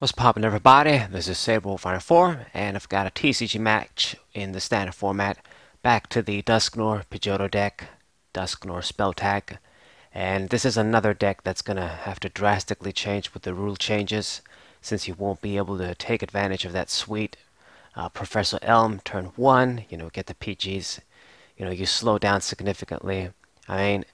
What's poppin' everybody? This is Saberwolf 4 and I've got a TCG match in the standard format. Back to the Dusknoir Pidgeotto deck, Dusknoir spell tag. And this is another deck that's gonna have to drastically change with the rule changes since you won't be able to take advantage of that sweet uh, Professor Elm turn 1, you know, get the Pidgeys, you know, you slow down significantly. I mean,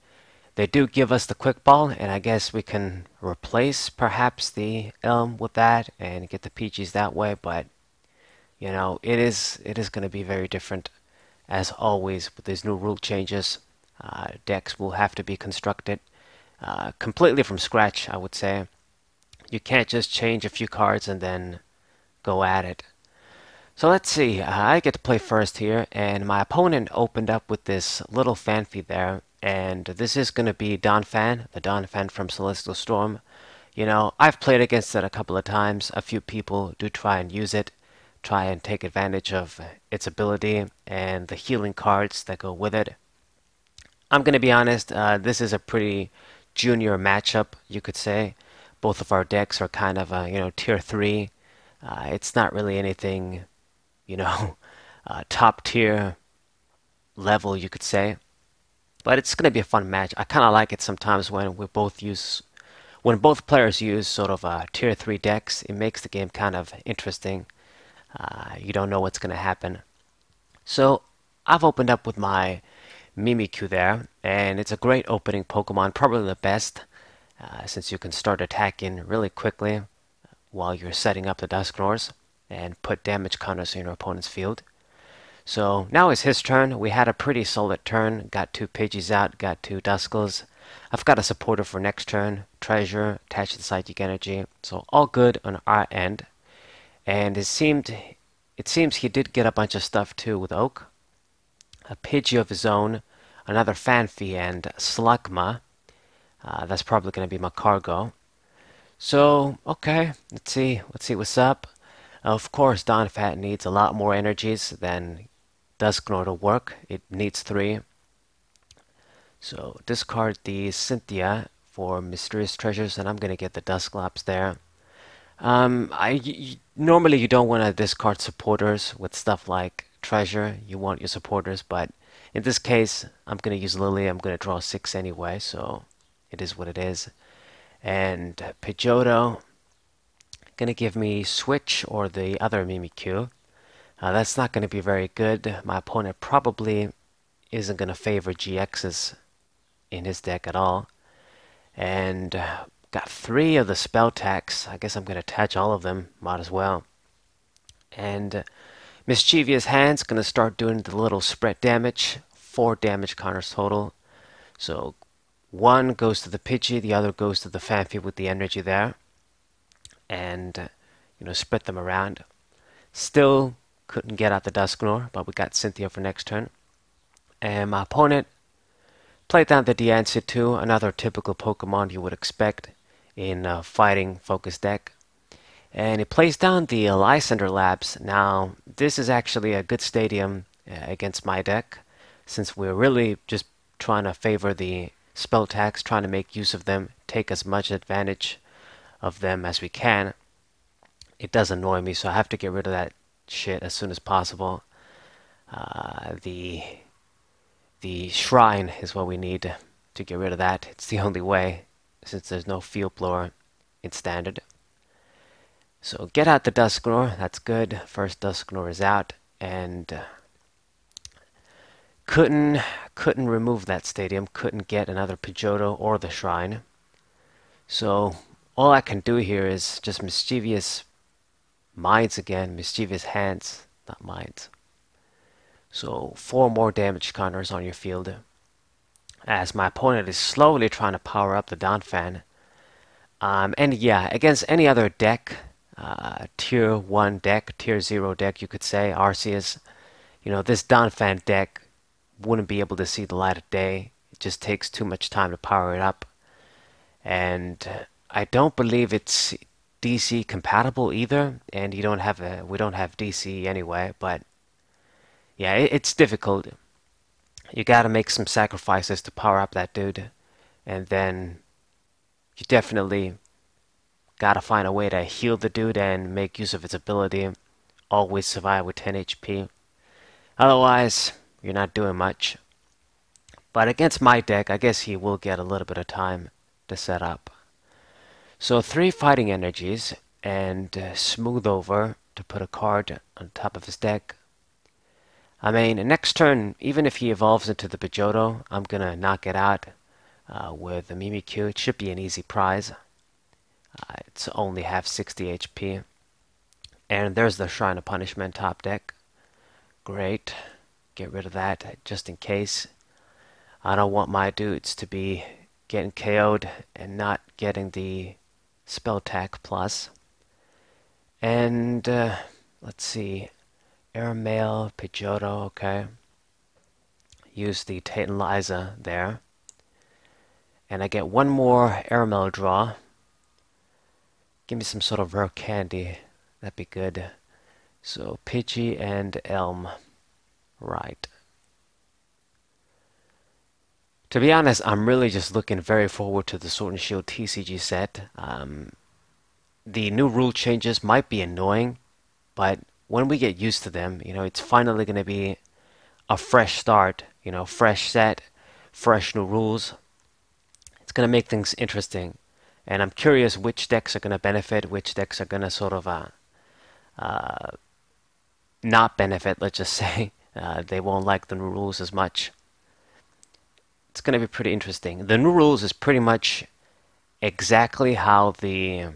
they do give us the quick ball, and I guess we can replace perhaps the Elm with that and get the Pidgeys that way. But you know, it is it is going to be very different, as always with these new rule changes. Uh, decks will have to be constructed uh, completely from scratch. I would say you can't just change a few cards and then go at it. So let's see, I get to play first here, and my opponent opened up with this little Phanpy there, and this is going to be Donphan, the Donphan from Celestial Storm. You know, I've played against it a couple of times. A few people do try and use it, try and take advantage of its ability and the healing cards that go with it. I'm going to be honest, uh, this is a pretty junior matchup, you could say. Both of our decks are kind of, uh, you know, tier 3. Uh, it's not really anything, you know, uh, top tier level, you could say. But it's going to be a fun match. I kind of like it sometimes when we both use, when both players use sort of a tier three decks. It makes the game kind of interesting. Uh, you don't know what's going to happen. So I've opened up with my Mimikyu there, and it's a great opening Pokemon, probably the best, uh, since you can start attacking really quickly while you're setting up the Dusknoirs and put damage counters in your opponent's field. So now it's his turn. We had a pretty solid turn. Got two Pidgeys out, got two Duskulls. I've got a supporter for next turn. Treasure, attached to the Psychic Energy. So all good on our end. And it seemed it seems he did get a bunch of stuff too with Oak. A Pidgey of his own, another Phanpy, and Slugma. Uh, that's probably going to be Magcargo. So, okay, let's see. Let's see what's up. Of course, Donphan needs a lot more energies than Dusknoir to work. It needs three. So discard the Cynthia for Mysterious Treasures, and I'm going to get the Dusclops there. Um, I normally you don't want to discard supporters with stuff like Treasure. You want your supporters, but in this case, I'm going to use Lillie. I'm going to draw six anyway, so it is what it is. And Pidgeotto, going to give me Switch or the other Mimikyu. Uh, that's not going to be very good. My opponent probably isn't going to favor GXs in his deck at all. And uh, got three of the spell tags. I guess I'm going to attach all of them. Might as well. And uh, Mischievous Hands going to start doing the little spread damage. Four damage counters total. So one goes to the Pidgey, the other goes to the Phanpy with the energy there. And, uh, you know, spread them around. Still couldn't get out the Dusknoir, but we got Cynthia for next turn. And my opponent played down the Diancie 2, another typical Pokemon you would expect in a fighting focused deck. And he plays down the Lysandre Labs. Now, this is actually a good stadium uh, against my deck, since we're really just trying to favor the spell tags, trying to make use of them, take as much advantage of them as we can. It does annoy me, so I have to get rid of that shit as soon as possible. Uh, the the shrine is what we need to get rid of that. It's the only way, since there's no field blower in standard. So get out the Dusknoir, that's good. First Dusknoir is out, and uh, couldn't couldn't remove that stadium, couldn't get another Pidgeotto or the shrine. So all I can do here is just mischievous Minds again, mischievous hands, not minds. So four more damage counters on your field. As my opponent is slowly trying to power up the Donphan. Um, and yeah, against any other deck, uh, tier 1 deck, tier 0 deck, you could say, Arceus, you know, this Donphan deck wouldn't be able to see the light of day. It just takes too much time to power it up. And I don't believe it's DC compatible either, and you don't have a we don't have DC anyway. But yeah, it, it's difficult. You got to make some sacrifices to power up that dude, and then you definitely gotta find a way to heal the dude and make use of its ability. Always survive with 10 HP. Otherwise, you're not doing much. But against my deck, I guess he will get a little bit of time to set up. So three fighting energies and uh, smooth over to put a card on top of his deck. I mean, next turn, even if he evolves into the Pidgeotto, I'm gonna knock it out uh, with the Mimikyu. It should be an easy prize. Uh, it's only half 60 HP. And there's the Shrine of Punishment top deck. Great. Get rid of that just in case. I don't want my dudes to be getting KO'd and not getting the spell plus. And uh, let's see, Airmail, Pidgeotto, okay. Use the Tantalizer there. And I get one more Airmail draw. Give me some sort of rare candy. That'd be good. So Pidgey and Elm. Right. To be honest, I'm really just looking very forward to the Sword and Shield TCG set. Um, the new rule changes might be annoying, but when we get used to them, you know, it's finally going to be a fresh start, you know, fresh set, fresh new rules. It's going to make things interesting. And I'm curious which decks are going to benefit, which decks are going to sort of uh, uh, not benefit, let's just say. Uh, they won't like the new rules as much it's going to be pretty interesting. The new rules is pretty much exactly how the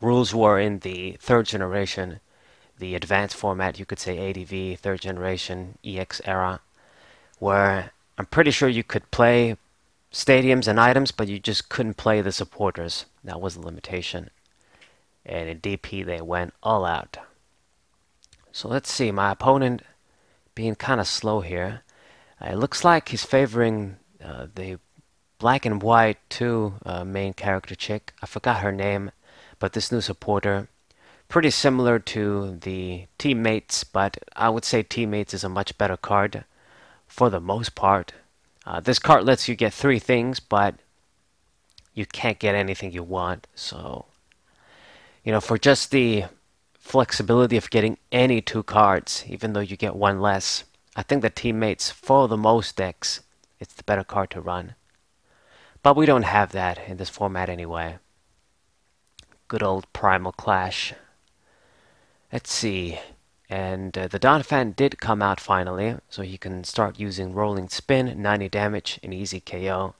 rules were in the third generation, the advanced format, you could say ADV, third generation, EX era, where I'm pretty sure you could play stadiums and items, but you just couldn't play the supporters. That was the limitation. And in DP, they went all out. So let's see, my opponent being kind of slow here. It looks like he's favoring uh, the black and white 2 uh, main character chick. I forgot her name, but this new supporter. Pretty similar to the Teammates, but I would say Teammates is a much better card for the most part. Uh, this card lets you get three things, but you can't get anything you want. So, you know, for just the flexibility of getting any two cards, even though you get one less, I think the teammates, for the most decks, it's the better card to run. But we don't have that in this format anyway. Good old Primal Clash. Let's see. And uh, the Donphan did come out finally, so he can start using Rolling Spin, 90 damage, and easy KO.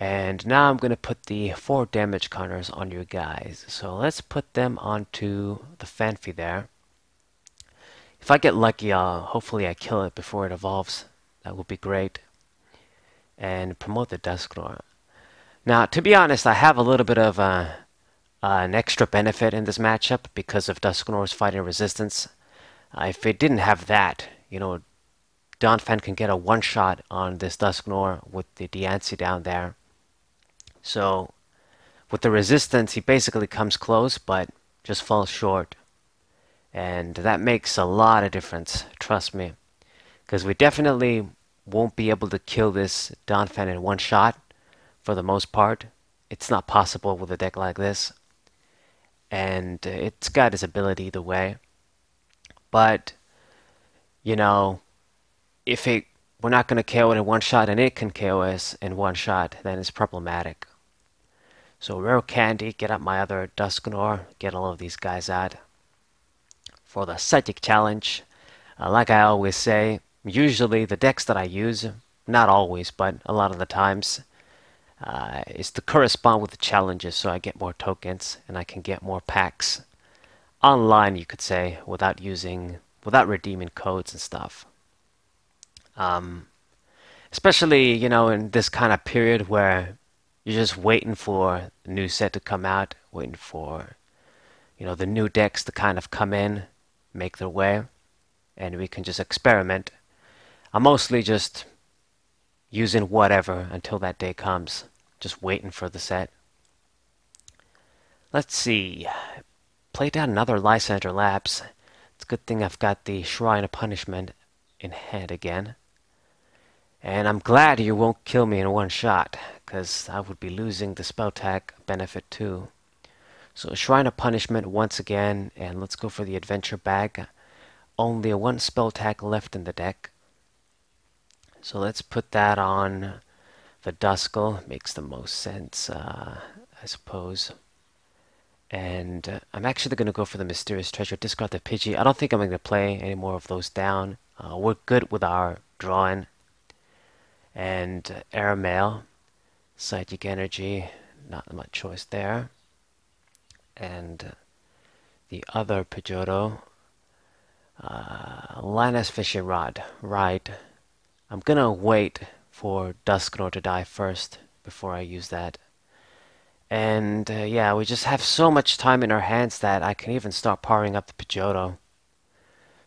And now I'm going to put the 4 damage counters on your guys. So let's put them onto the Phanpy there. If I get lucky, uh, hopefully I kill it before it evolves. That would be great. And promote the Dusknoir. Now, to be honest, I have a little bit of uh, uh, an extra benefit in this matchup because of Dusknoir's fighting resistance. Uh, if it didn't have that, you know, Donphan can get a one-shot on this Dusknoir with the Diancie down there. So, with the resistance, he basically comes close, but just falls short. And that makes a lot of difference, trust me. Because we definitely won't be able to kill this Donphan in one shot, for the most part. It's not possible with a deck like this. And it's got its ability either way. But, you know, if it we're not going to KO it in one shot and it can KO us in one shot, then it's problematic. So Rare Candy, get up my other Dusknoir, get all of these guys out for the Psychic Challenge. Uh, like I always say, usually the decks that I use, not always, but a lot of the times, uh, is to correspond with the challenges so I get more tokens and I can get more packs online, you could say, without using, without redeeming codes and stuff. Um, especially, you know, in this kind of period where you're just waiting for the new set to come out, waiting for, you know, the new decks to kind of come in make their way and we can just experiment. I'm mostly just using whatever until that day comes. Just waiting for the set. Let's see. Play down another Lysandre Labs. It's a good thing I've got the Shrine of Punishment in hand again. And I'm glad you won't kill me in one shot, because I would be losing the spell tag benefit too. So Shrine of Punishment once again, and let's go for the Adventure Bag. Only a one spell tag left in the deck. So let's put that on the Duskull. Makes the most sense, uh, I suppose. And uh, I'm actually going to go for the Mysterious Treasure, discard the Pidgey. I don't think I'm going to play any more of those down. Uh, we're good with our drawing. And uh, Airmail, Psychic Energy, not much choice there. And the other Pidgeotto, uh, Lana's Fishing Rod, right. I'm to wait for Dusknoir to die first before I use that. And uh, yeah, we just have so much time in our hands that I can even start powering up the Pidgeotto.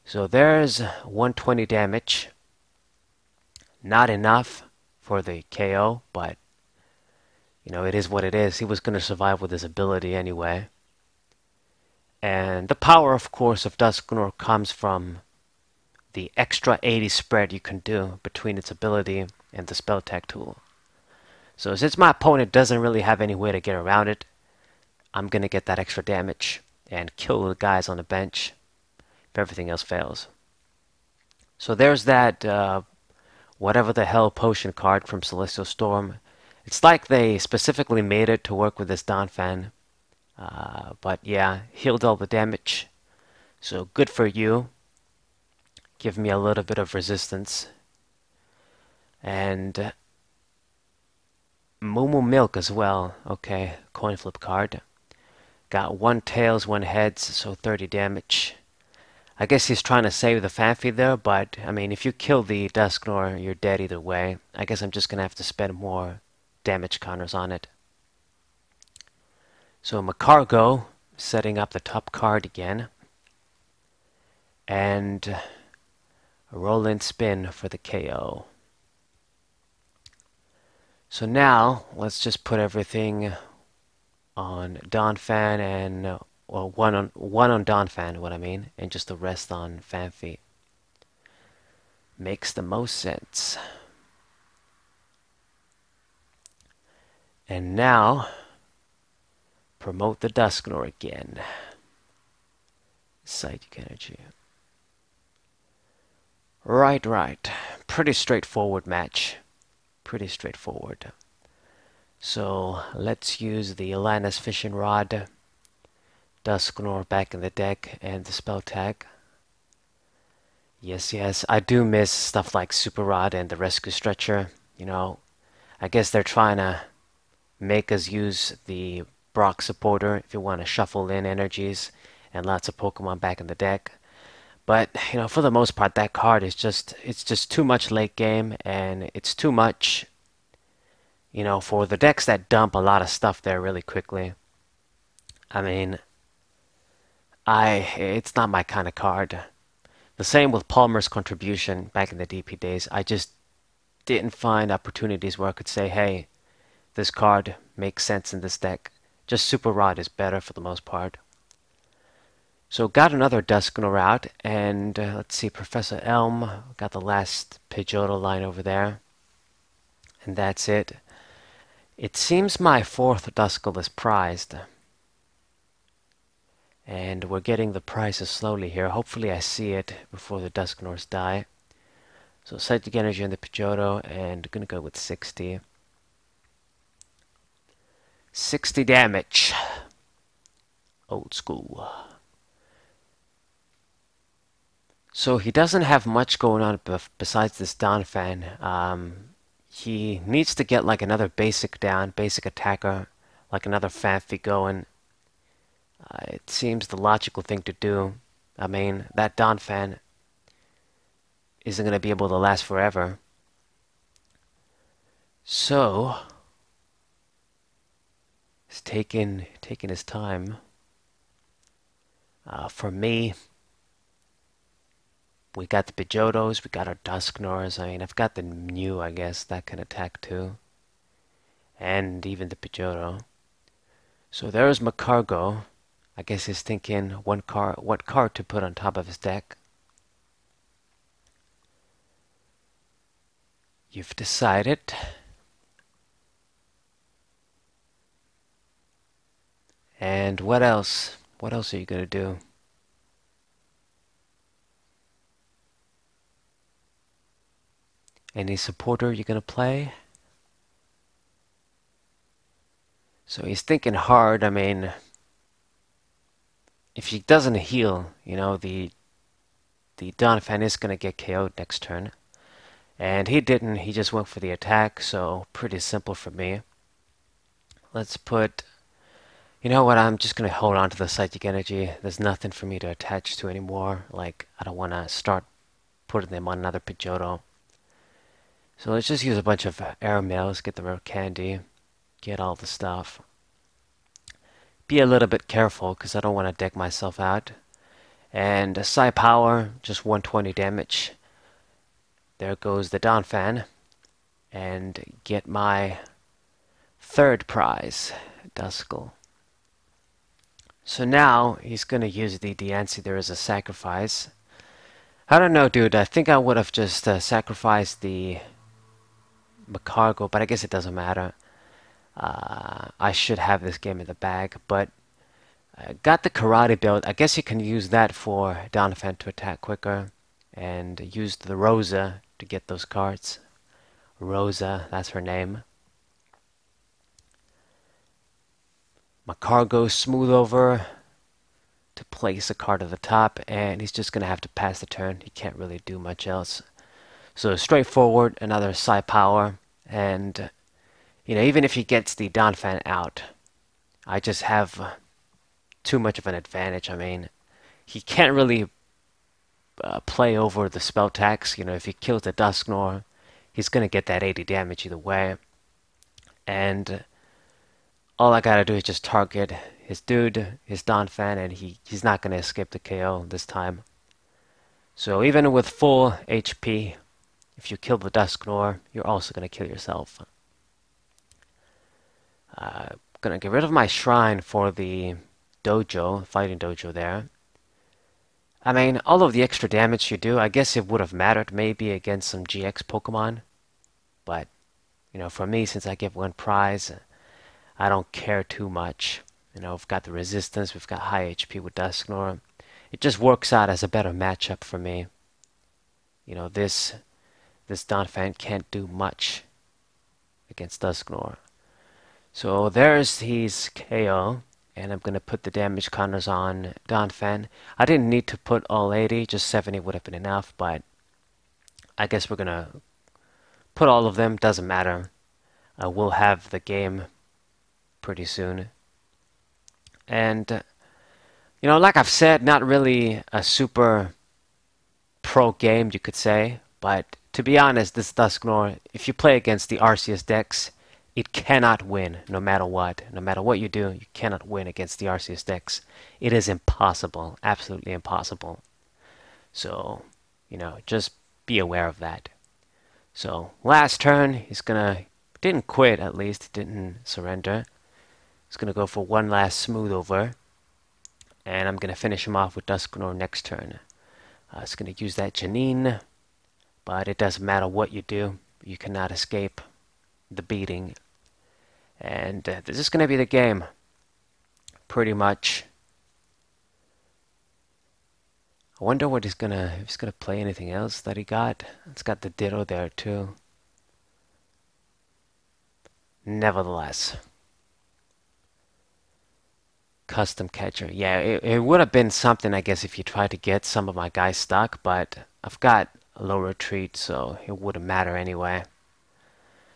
So there's 120 damage. Not enough for the KO, but you know, it is what it is. He was going to survive with his ability anyway. And the power, of course, of Dusknoir comes from the extra 80 spread you can do between its ability and the spell tag tool. So since my opponent doesn't really have any way to get around it, I'm going to get that extra damage and kill the guys on the bench if everything else fails. So there's that uh, whatever the hell potion card from Celestial Storm. It's like they specifically made it to work with this Donphan. Uh, but yeah, healed all the damage. So good for you. Give me a little bit of resistance. And Moo Moo Milk as well. Okay, coin flip card. Got one tails, one heads, so 30 damage. I guess he's trying to save the Phanpy there, but, I mean, if you kill the Dusknoir, you're dead either way. I guess I'm just to have to spend more damage counters on it. So Magcargo, setting up the top card again. And a Rolling Spin for the KO. So now, let's just put everything on Donphan and, uh, well, one on, one on Donphan, what I mean, and just the rest on Phanpy. Makes the most sense. And now, promote the Dusknoir again. Psychic energy. Right, right. Pretty straightforward match pretty straightforward. So let's use the Lana's Fishing Rod, Dusknoir back in the deck, and the spell tag. Yes, yes, I do miss stuff like Super Rod and the Rescue Stretcher. You know, I guess they're trying to make us use the Brock supporter if you want to shuffle in energies and lots of Pokemon back in the deck. But you know, for the most part, that card is just it's just too much late game, and it's too much. You know, for the decks that dump a lot of stuff there really quickly. I mean, I it's not my kind of card. The same with Palmer's contribution back in the DP days. I just didn't find opportunities where I could say, hey, this card makes sense in this deck. Just Super Rod is better for the most part. So got another Dusknoir out, and uh, let's see, Professor Elm, got the last Pidgeotto line over there. And that's it. It seems my fourth Duskull is prized. And we're getting the prizes slowly here. Hopefully I see it before the Dusknoirs die. So Psychic Energy on the Pidgeotto, and gonna go with 60. 60 damage. Old school. So he doesn't have much going on besides this Donphan. Um, he needs to get like another basic down, basic attacker, like another Phanpy going. Uh, it seems the logical thing to do. I mean, that Donphan isn't going to be able to last forever. So, he's taking, taking his time. Uh, for me, we got the Pidgeottos, we got our Dusknoirs. I mean, I've got the Mew, I guess, that can attack too. And even the Pidgeotto. So there's Magcargo. I guess he's thinking one car, what card to put on top of his deck. You've decided. And what else? What else are you gonna do? Any supporter you're gonna play? So he's thinking hard. I mean, if he doesn't heal, you know, the the Donphan is gonna get KO'd next turn. And he didn't, he just went for the attack, so pretty simple for me. Let's put, you know what, I'm just going to hold on to the Psychic Energy. There's nothing for me to attach to anymore. Like, I don't want to start putting them on another Pidgeotto. So let's just use a bunch of airmails, get the rare candy, get all the stuff. Be a little bit careful, because I don't want to deck myself out. And Psi Power, just 120 damage there goes the Donphan. And get my third prize, Duskull. So now he's going to use the Diancie. There is a sacrifice. I don't know, dude. I think I would have just uh, sacrificed the Magcargo, but I guess it doesn't matter. Uh, I should have this game in the bag, but I got the Karate Belt. I guess you can use that for Donphan to attack quicker and used the Rosa to get those cards. Rosa, that's her name. Magcargo smooth over to place a card at the top and he's just gonna have to pass the turn. He can't really do much else. So straightforward, another Psi Power and you know, even if he gets the Donphan out, I just have too much of an advantage. I mean, he can't really uh, play over the spell tags. You know, if he kills the Dusknoir, he's to get that 80 damage either way. And all I got to do is just target his dude, his Donphan, and he, he's not to escape the KO this time. So even with full HP, if you kill the Dusknoir, you're also to kill yourself. Uh, gonna get rid of my shrine for the dojo, fighting dojo there. I mean, all of the extra damage you do, I guess it would have mattered maybe against some GX Pokemon. But, you know, for me, since I get one prize, I don't care too much. You know, we've got the resistance, we've got high HP with Dusknoir. It just works out as a better matchup for me. You know, this this Donphan can't do much against Dusknoir. So there's his KO and I'm going to put the damage counters on Donphan. I didn't need to put all 80, just 70 would have been enough, but I guess we're going to put all of them, doesn't matter. Uh, we'll have the game pretty soon. And, uh, you know, like I've said, not really a super pro game, you could say, but to be honest, this Dusknoir, if you play against the Arceus decks, it cannot win no matter what. No matter what you do, you cannot win against the Arceus decks. It is impossible. Absolutely impossible. So, you know, just be aware of that. So, last turn, he's gonna... Didn't quit, at least. Didn't surrender. He's gonna go for one last smooth over. And I'm gonna finish him off with Dusknoir next turn. Uh, it's gonna use that Janine. But it doesn't matter what you do. You cannot escape the beating and uh, this is going to be the game. Pretty much. I wonder what he's gonna if he's gonna play anything else that he got. It's got the Ditto there too. Nevertheless. Custom catcher. Yeah, it, it would have been something I guess if you tried to get some of my guys stuck, but I've got a low retreat so it wouldn't matter anyway.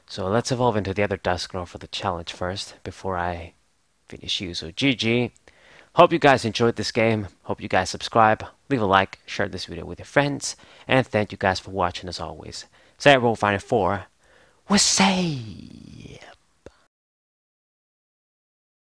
So let's evolve into the other Dusknoir for the challenge first before I finish you. So GG. Hope you guys enjoyed this game. Hope you guys subscribe, leave a like, share this video with your friends, and thank you guys for watching as always. Zero Final 4 was saved.